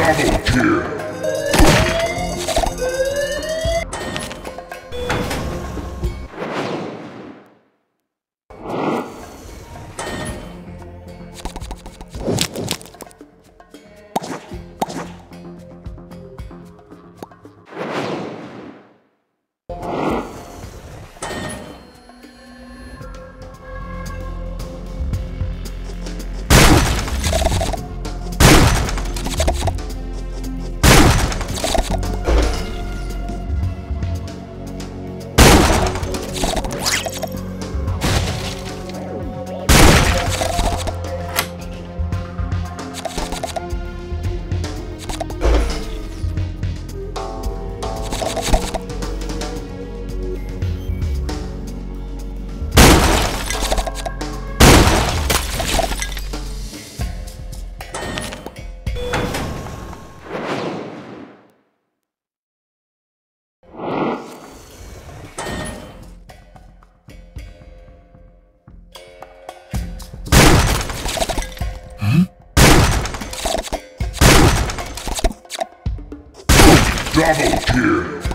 Double kill. Double kill.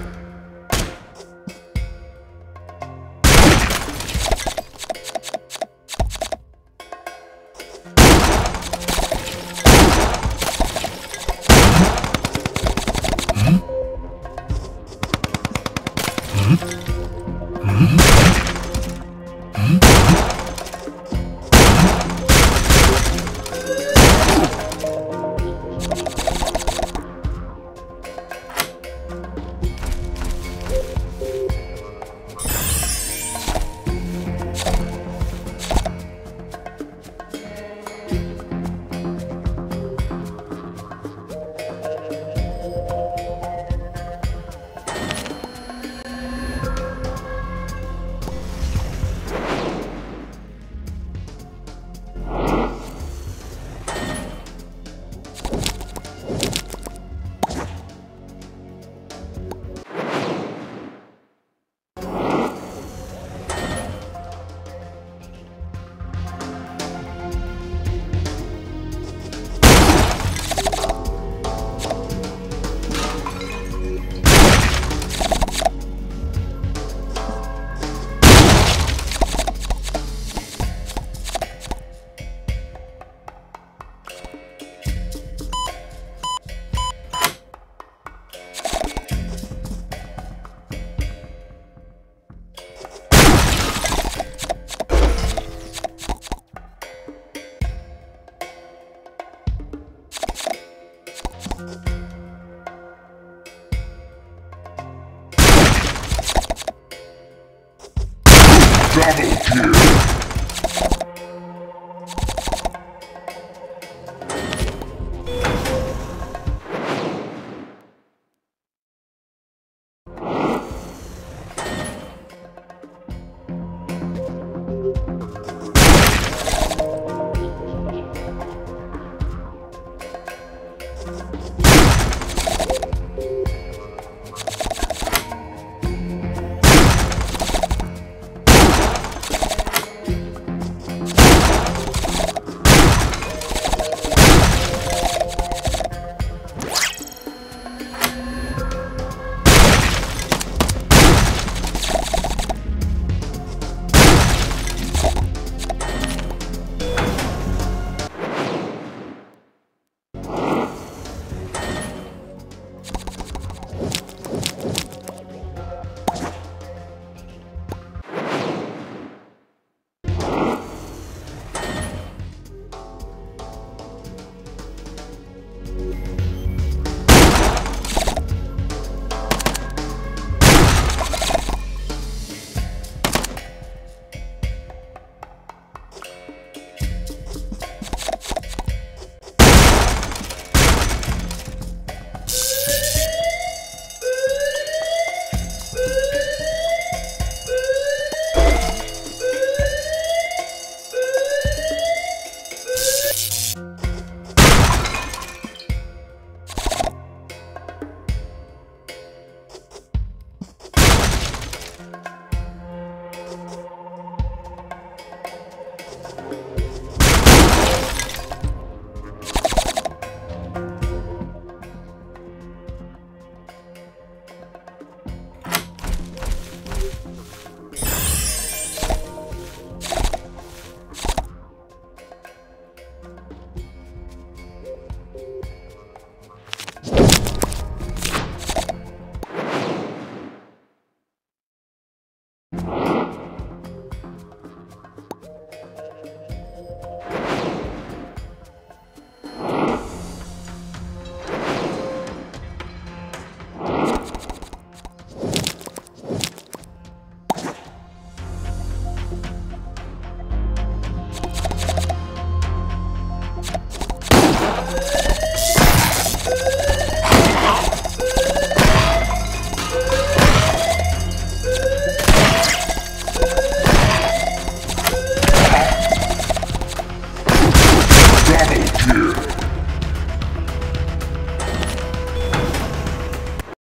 Double kill.